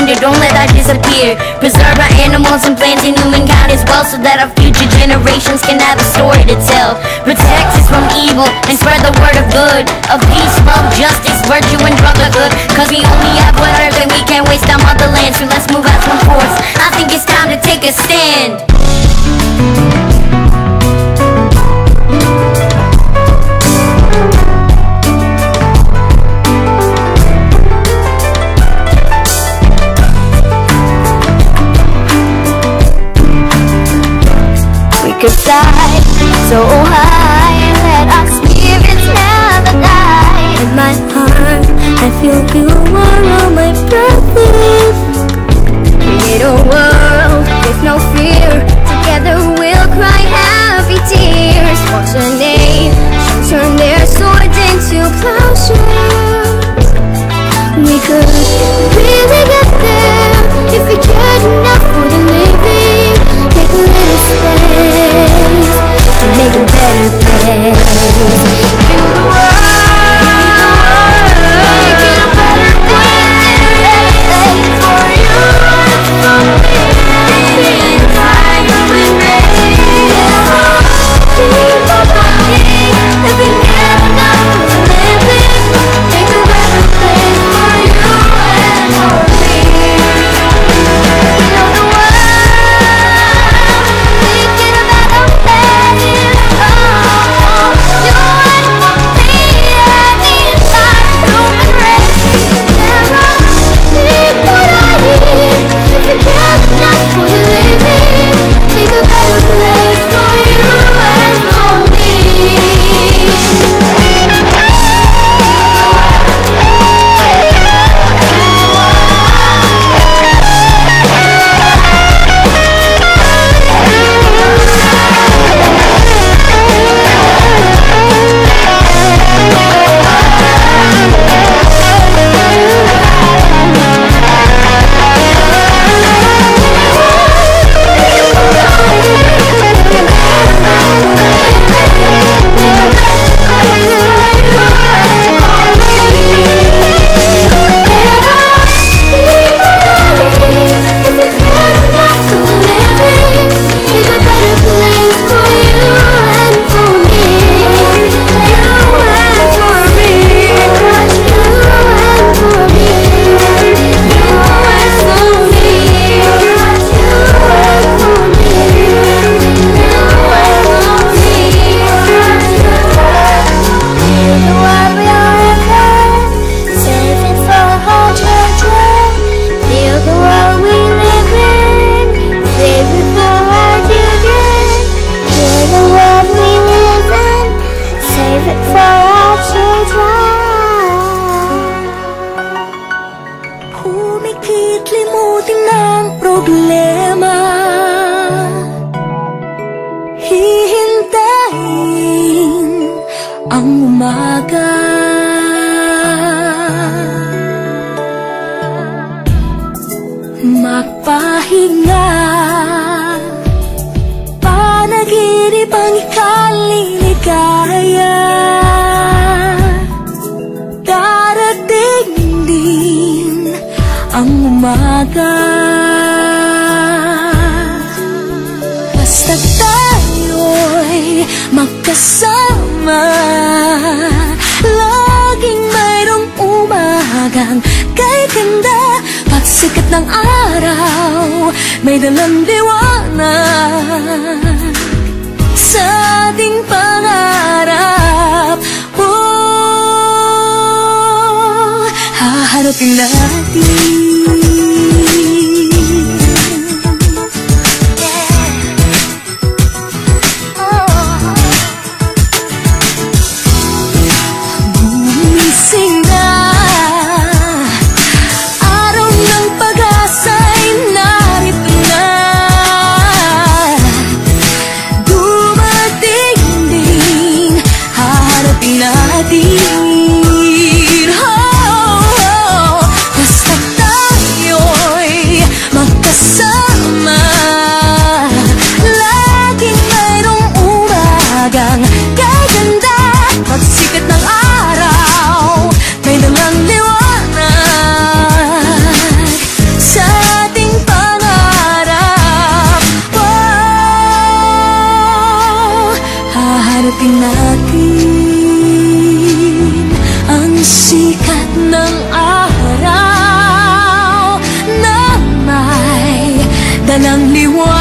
splendor, don't let that disappear. Preserve our animals and plants and humankind as well So that our future generations can have a story to tell. Protect us from evil and spread the word of good. Of peace, love, justice, virtue and brotherhood. Cause we only have one earth and we can't waste our motherland So let's move out from force. I think it's time to take a stand could fly so high let our spirits never die. In my heart, I feel you are all my brothers. Ikaliligaya Darating din ang umaga Basta tayo'y magkasama. Laging mayroong umagang kahit ganda Pagsikat ng araw, may dalang liwanag tonight natin ang sikat ng araw na may dalang liwanag